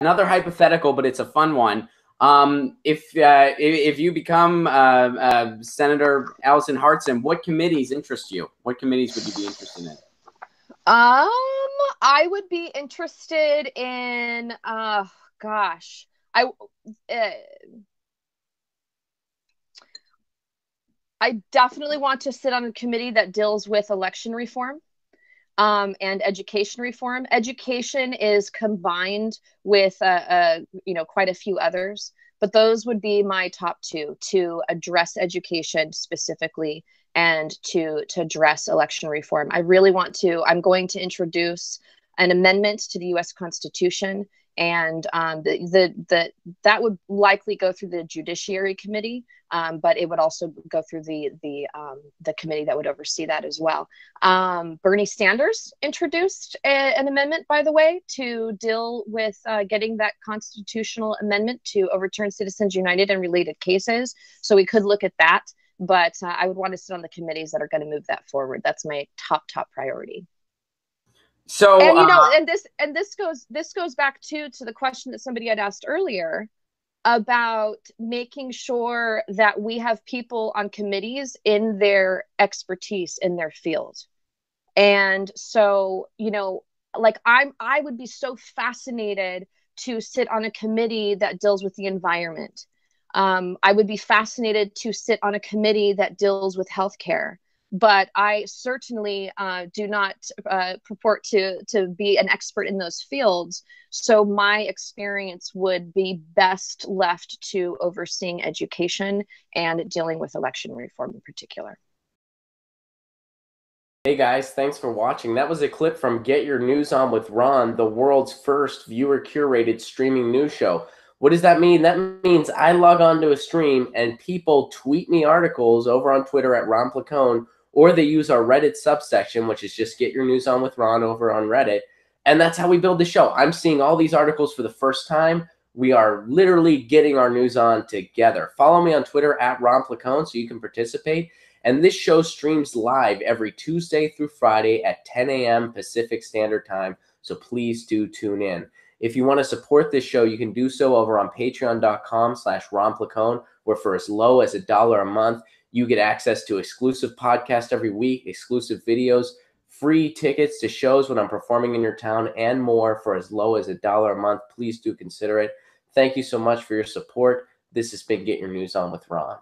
another hypothetical, but it's a fun one. Um, if, uh, if, you become uh, uh, Senator Alison Hartson, what committees interest you? What committees would you be interested in? Um, I would be interested in. Uh, gosh, I. Uh, I definitely want to sit on a committee that deals with election reform um, and education reform. Education is combined with uh, uh, you know quite a few others, but those would be my top two to address education specifically and to to address election reform. I really want to. I'm going to introduce an amendment to the U.S. Constitution and um, the, the, the, that would likely go through the Judiciary Committee, um, but it would also go through the, the, um, the committee that would oversee that as well. Um, Bernie Sanders introduced a, an amendment, by the way, to deal with uh, getting that constitutional amendment to overturn Citizens United and related cases. So we could look at that, but uh, I would want to sit on the committees that are going to move that forward. That's my top, top priority. So and you know, uh, and this and this goes this goes back to to the question that somebody had asked earlier about making sure that we have people on committees in their expertise in their field. And so, you know, like I'm I would be so fascinated to sit on a committee that deals with the environment. Um, I would be fascinated to sit on a committee that deals with healthcare but I certainly uh, do not uh, purport to to be an expert in those fields. So my experience would be best left to overseeing education and dealing with election reform in particular. Hey guys, thanks for watching. That was a clip from Get Your News On with Ron, the world's first viewer curated streaming news show. What does that mean? That means I log on to a stream and people tweet me articles over on Twitter at Ron Placone or they use our Reddit subsection, which is just get your news on with Ron over on Reddit. And that's how we build the show. I'm seeing all these articles for the first time. We are literally getting our news on together. Follow me on Twitter at Ron Placone so you can participate. And this show streams live every Tuesday through Friday at 10 a.m. Pacific Standard Time. So please do tune in. If you want to support this show, you can do so over on patreon.com slash Ron Placone, where for as low as a dollar a month, you get access to exclusive podcasts every week, exclusive videos, free tickets to shows when I'm performing in your town, and more for as low as a dollar a month. Please do consider it. Thank you so much for your support. This has been Get Your News On with Ron.